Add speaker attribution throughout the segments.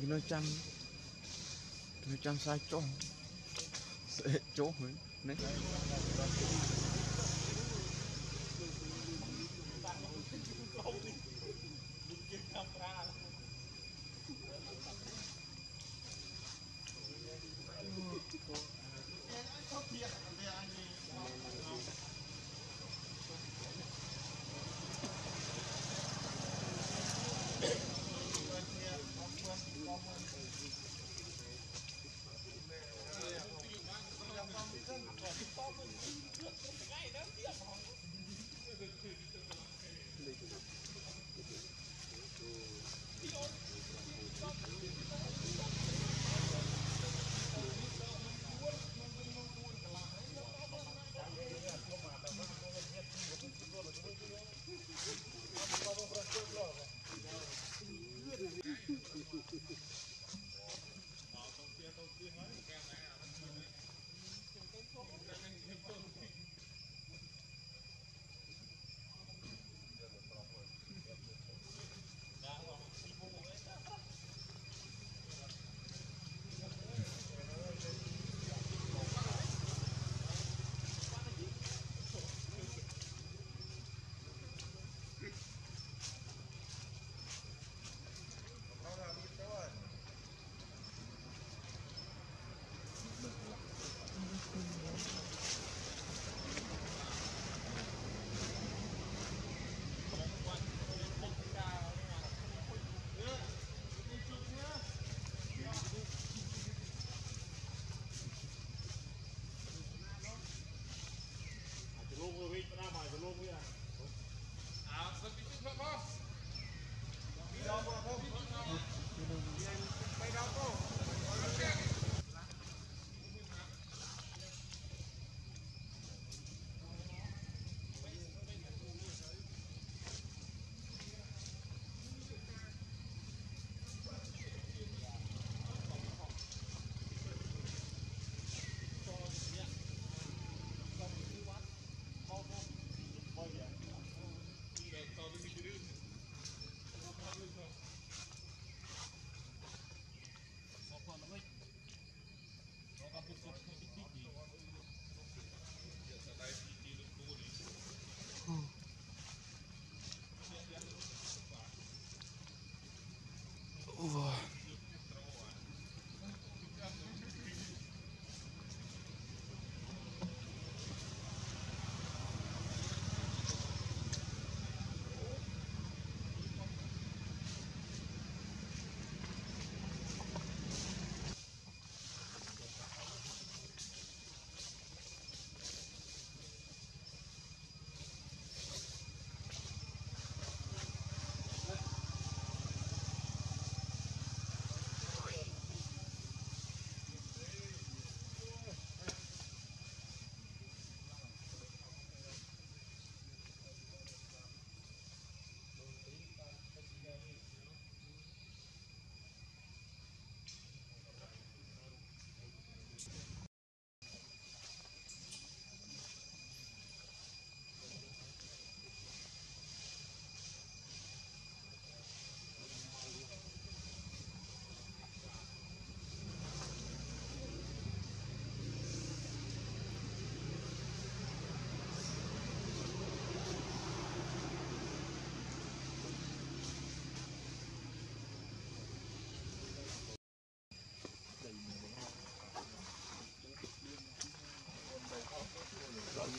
Speaker 1: ពីនោះចាំពីនោះចាំសាយចុះសេចុះហ្នឹងនេះ
Speaker 2: ទៅតាមប្រា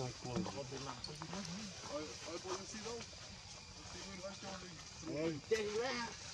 Speaker 3: Oi, oi,
Speaker 4: pode ser não. Não segura, vai ter um ali. Oi. Tem lá.